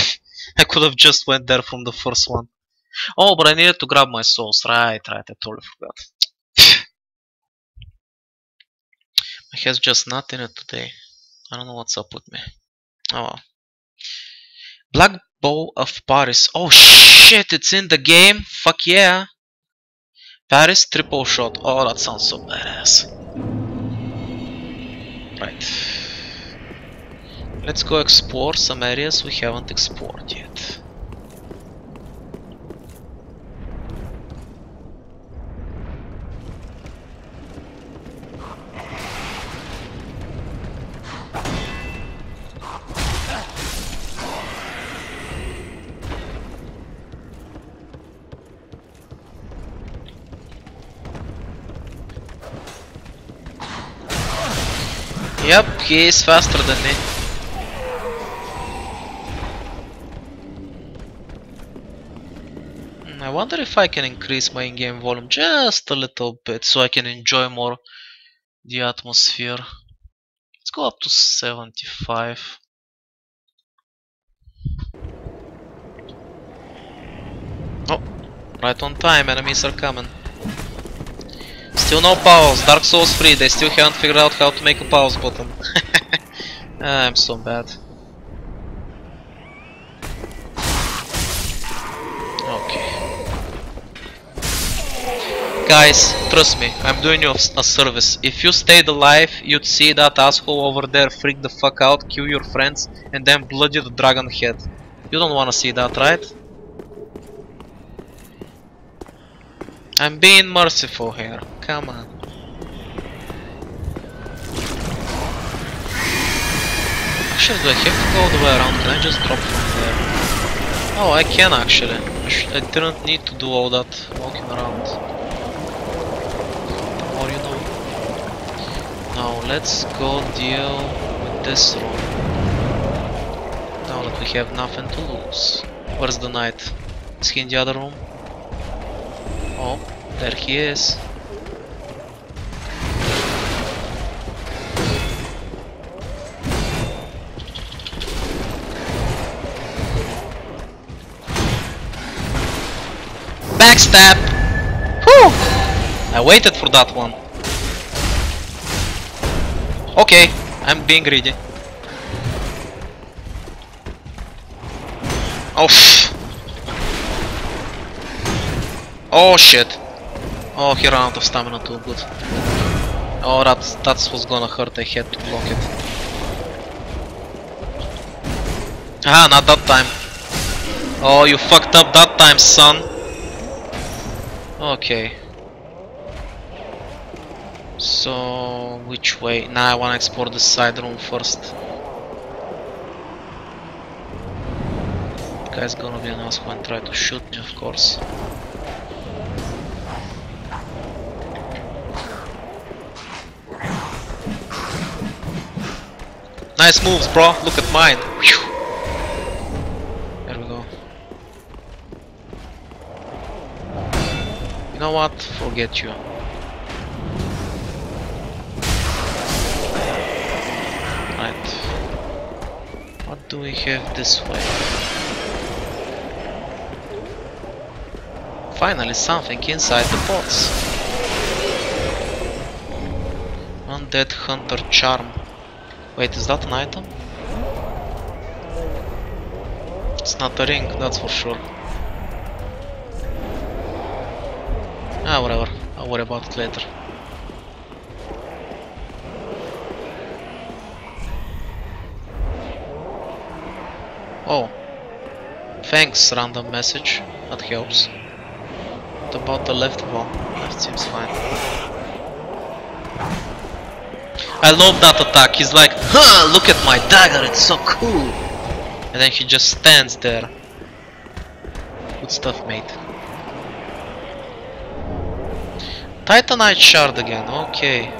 I could have just went there from the first one. Oh, but I needed to grab my souls. Right, right, I totally forgot. I has just not in it today. I don't know what's up with me. Oh well. Black Bow of Pharis. Oh shit, it's in the game? Fuck yeah. Pharis triple shot. Oh, that sounds so badass. Right. Let's go explore some areas we haven't explored yet. Yep, he is faster than me. Hmm, I wonder if I can increase my in-game volume just a little bit so I can enjoy more the atmosphere. Let's go up to 75. Oh, right on time, enemies are coming. Still no pause, Dark Souls 3, they still haven't figured out how to make a pause button. Ah, I'm so bad. Okay. Guys, trust me, I'm doing you a service. If you stayed alive, you'd see that asshole over there freak the fuck out, kill your friends, and then bloody the dragon head. You don't wanna see that, right? I'm being merciful here. Come on. Actually, do I have to go all the way around? Can I just drop from there? Oh, I can actually. I, I didn't need to do all that walking around. More you know. Now let's go deal with this room. Now that we have nothing to lose. Where's the knight? Is he in the other room? Oh, there he is. Backstab! Whew! I waited for that one. Okay, I'm being greedy. Oh, oh shit! Oh, he ran out of stamina too good. Oh, that's that's what's gonna hurt. I had to block it. Ah, not that time. Oh, you fucked up that time, son. Okay. So, which way? Now I wanna explore the side room first. Guy's gonna be an asshole and try to shoot me, of course. Nice moves, bro. Look at mine. There we go. You know what? Forget you. Right. What do we have this way? Finally something inside the box. Undead Hunter Charm. Wait, is that an item? It's not a ring, that's for sure. Ah, whatever. I'll worry about it later. Oh. Thanks, random message. That helps. What about the left wall? Left seems fine. I love that attack. He's like, huh, look at my dagger, it's so cool. And then he just stands there. Good stuff, mate. Titanite shard again, okay.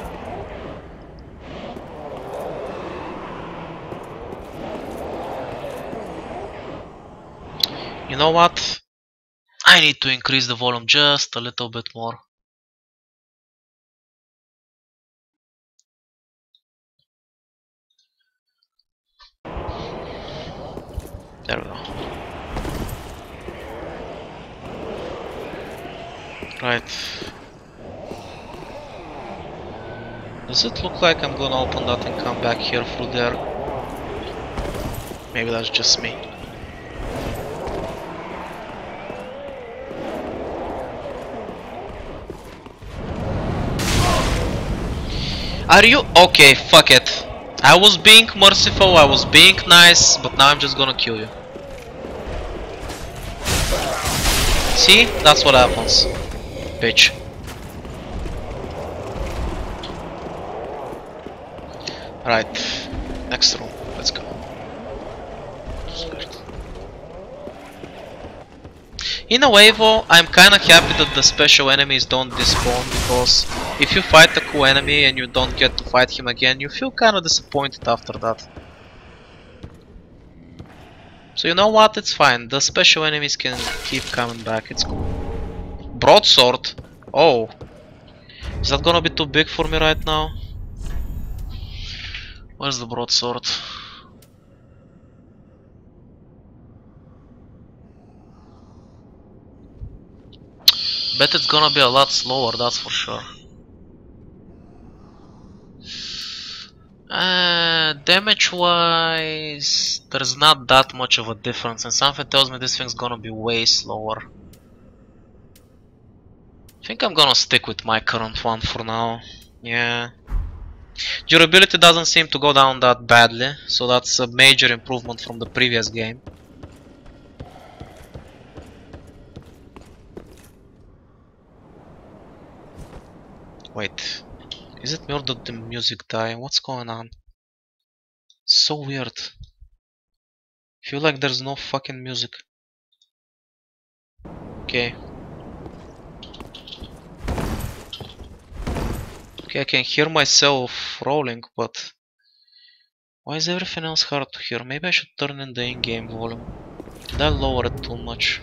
You know what? I need to increase the volume just a little bit more. There. Right. Does it look like I'm gonna open that and come back here through there? Maybe that's just me. Are you okay? Fuck it. I was being merciful, I was being nice, but now I'm just gonna kill you. See? That's what happens. Bitch. Right. Next room. Let's go. In a way though, I'm kinda happy that the special enemies don't despawn because if you fight a cool enemy and you don't get to fight him again, you feel kinda disappointed after that. So you know what, it's fine, the special enemies can keep coming back, it's cool. Broadsword? Oh. Is that gonna be too big for me right now? Where's the broadsword? Bet it's gonna be a lot slower, that's for sure. Uh, damage wise, there's not that much of a difference, and something tells me this thing's gonna be way slower. I think I'm gonna stick with my current one for now. Yeah. Durability doesn't seem to go down that badly, so that's a major improvement from the previous game. Wait. Is it or the music die? What's going on? So weird. Feel like there's no fucking music. Okay. Okay, I can hear myself rolling, but why is everything else hard to hear? Maybe I should turn in the in-game volume. Did I lower it too much?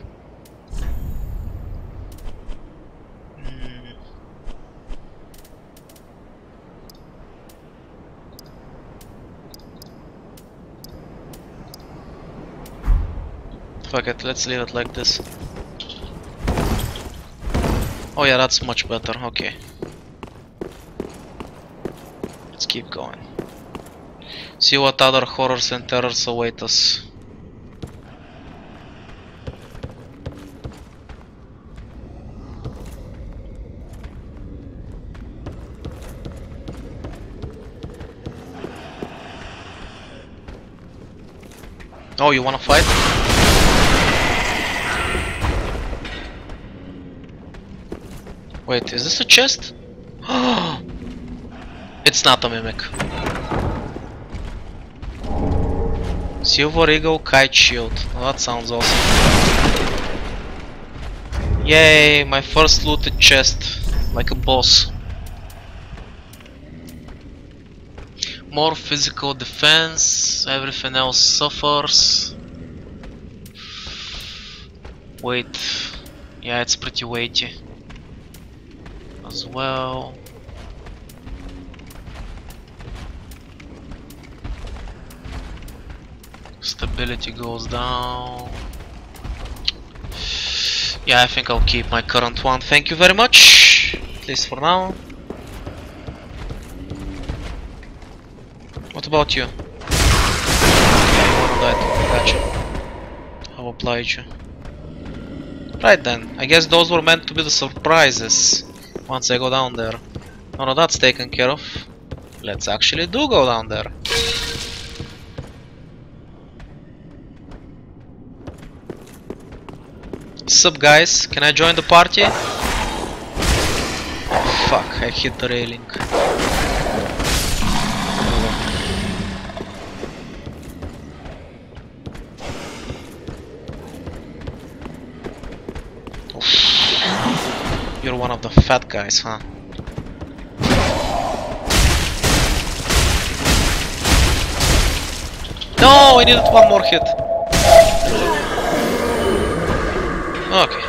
Fuck it, let's leave it like this. Oh yeah, that's much better, okay. Let's keep going. See what other horrors and terrors await us. Oh, you wanna fight? Wait, is this a chest? it's not a mimic. Silver Eagle Kite Shield. Oh, that sounds awesome. Yay, my first looted chest. Like a boss. More physical defense, everything else suffers. Wait, yeah, it's pretty weighty well. Stability goes down. Yeah, I think I'll keep my current one. Thank you very much. At least for now. What about you? Okay, you wanna die. Gotcha. I'll oblige you. Right then, I guess those were meant to be the surprises once I go down there. Oh no, that's taken care of. Let's actually do go down there. Sup guys, can I join the party? Oh, fuck, I hit the railing. One of the fat guys, huh? No, I needed one more hit. Okay.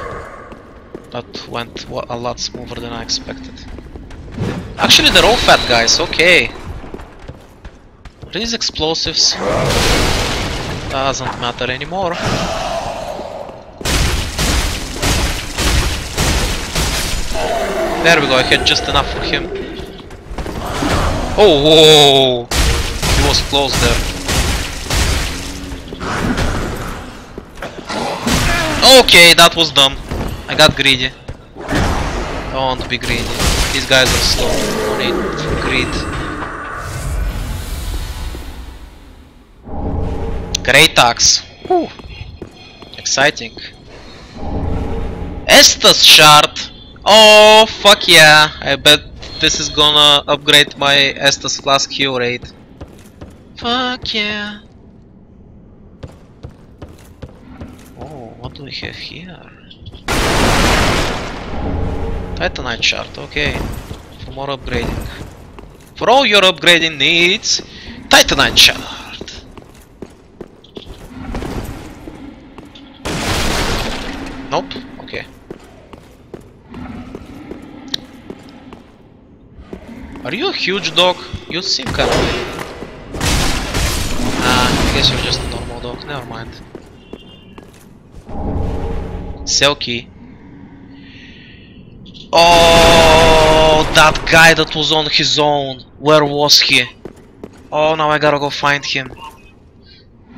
That went a lot smoother than I expected. Actually, they're all fat guys, okay. These explosives doesn't matter anymore. There we go, I had just enough for him. Oh, whoa! He was close there. Okay, that was dumb. I got greedy. Don't be greedy. These guys are slow. Need greed. Great axe. Whew. Exciting. Estus shard. Oh fuck yeah! I bet this is gonna upgrade my Estus flask heal rate. Fuck yeah! Oh, what do we have here? Titanite shard, okay. For more upgrading. For all your upgrading needs, Titanite shard! Nope, okay. Are you a huge dog? You seem kind of. Ah, I guess you're just a normal dog, never mind. Selkie. Oh, that guy that was on his own. Where was he? Oh, now I gotta go find him.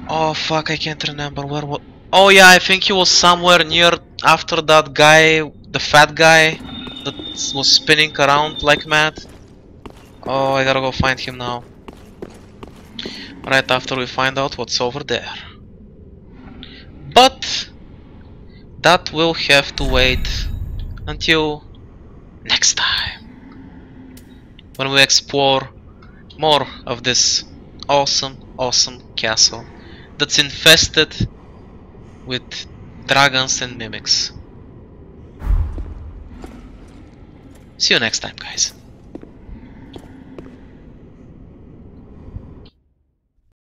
Oh fuck, I can't remember where was. Oh yeah, I think he was somewhere near after that guy, the fat guy that was spinning around like mad. Oh, I gotta go find him now. Right after we find out what's over there. But that will have to wait until next time. when we explore more of this awesome, awesome castle that's infested with dragons and mimics. See you next time, guys.